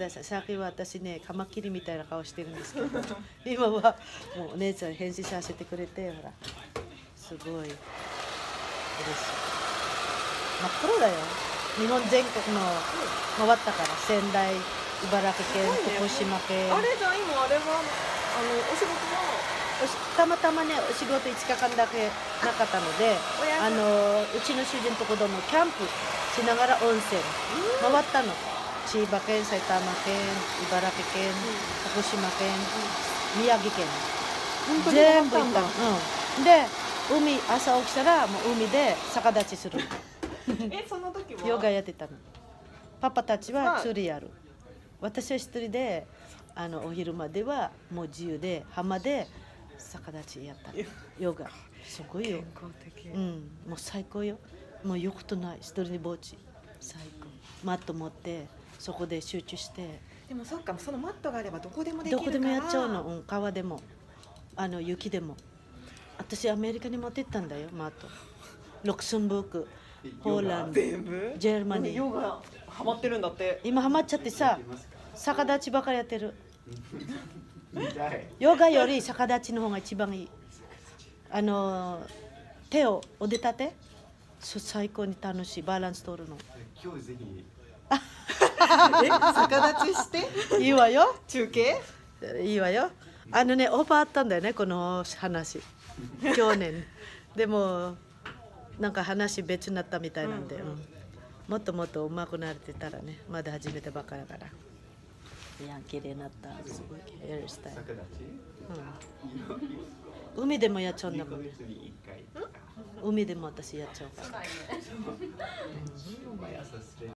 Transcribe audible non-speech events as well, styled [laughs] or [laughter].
ださい。さっきは私ねカマキリみたいな顔してるんですけど。[laughs] 今はもうお姉ちゃん返事させてくれてほら。すごい。嬉しい。真っ黒だよ。日本全国の回ったから。仙台茨城県福島県。あれじゃあ今あれはあのお仕事は？たまたまねお仕事5日間だけなかったのであのうちの主人と子供キャンプしながら温泉。回ったの千葉県埼玉県茨城県福島県宮城県全部行ったの、うん、で海朝起きたらもう海で逆立ちするえその時はヨガやってたのパパたちははい釣りやる私は一人であのお昼まではもう自由で浜で逆立ちやったのヨガすごいよ健康的、うんもう最高よもうよくとない一人でぼっち最高マット持ってそこで集中して。でもそっかそのマットがあればどこでもできるから。どこでもやっちゃうの、うん、川でもあの雪でも。私アメリカに持って行ったんだよマット。ロクセンブルク。ポーランド。全部？ジェルマニー。ヨガハマってるんだって。今ハマっちゃってさ逆立ちばかりやってる。ヨガより逆立ちの方が一番いい。あの手をお出立て？最高に楽しい。バランス取るの。今日ぜひ [laughs] え逆立ちして？いいわよ。中継？いいわよ。あのねオファーあったんだよねこの話。去年。でもなんか話別になったみたいなんで、うんうん。うん。もっともっと上手くなれてたらねまだ始めたばっかだから。いや綺麗になった。すごいヘアスタイル、逆立ち？うん、海でもやっちゃうんだもん。ね2ヶ月に1回海でも私やっちゃうから